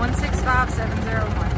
165701.